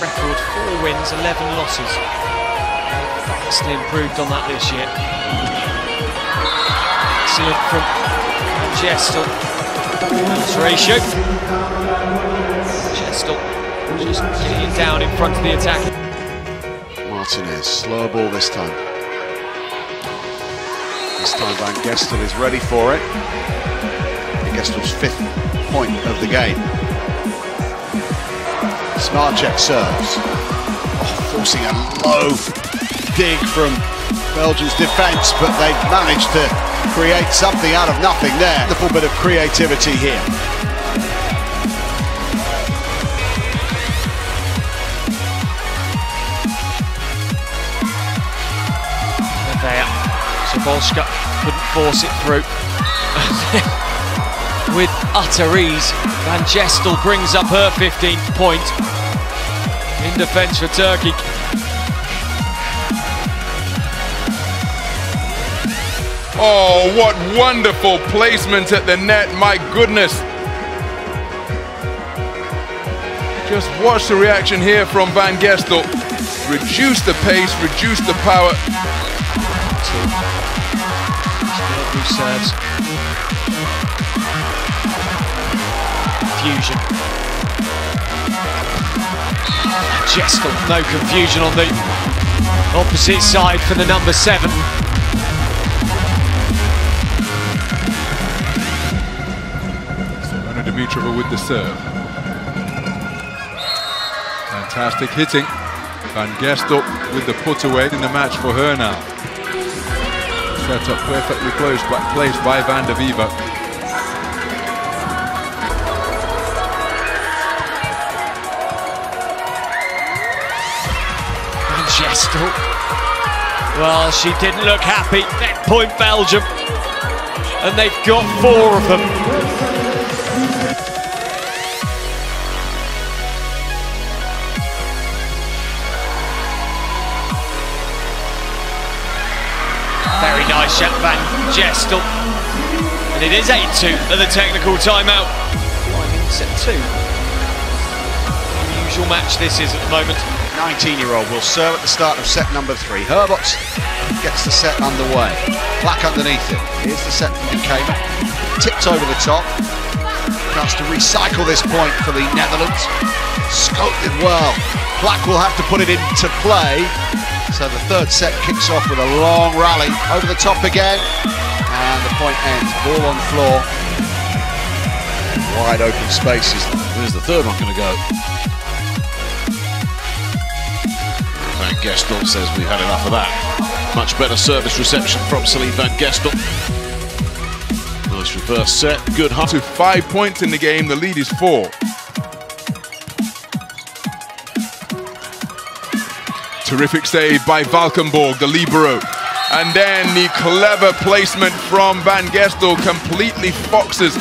Record four wins, 11 losses. Vastly improved on that this year. Excellent from. That's ratio. Gestel just getting it down in front of the attack. Martinez, slow ball this time. This time Van Gestel is ready for it. Gestel's fifth point of the game. Smarzek serves. Oh, forcing a low dig from Belgium's defence, but they've managed to create something out of nothing there. Wonderful bit of creativity here. Sobolska couldn't force it through. With utter ease, Van Gestel brings up her 15th point. In defence for Turkey. Oh, what wonderful placement at the net, my goodness. Just watch the reaction here from Van Gestel. Reduce the pace, reduce the power. Who serves. Confusion. Gestel, no confusion on the opposite side for the number seven. Simona Dimitrova with the serve. Fantastic hitting. Van Gestel with the put away in the match for her now. Set up perfectly close, but placed by Van de Vyver. Gestel. Well, she didn't look happy. Net point Belgium. And they've got four of them. Very nice shot, Van Gestel. And it is 8-2 at the technical timeout. Set two. Unusual match this is at the moment. 19-year-old will serve at the start of set number three. Herbots gets the set underway. Plak underneath it. Here's the set from Dijkema. Tipped over the top. Chance to recycle this point for the Netherlands. Scoped it well. Plak will have to put it into play. So the third set kicks off with a long rally. Over the top again. And the point ends. Ball on the floor. Wide open spaces. Where's the third one going to go? Van Gestel says we've had enough of that. Much better service reception from Celine Van Gestel. Nice reverse set, good To hustle. five points in the game, the lead is four. Terrific save by Valkenborg, the libero. And then the clever placement from Van Gestel completely foxes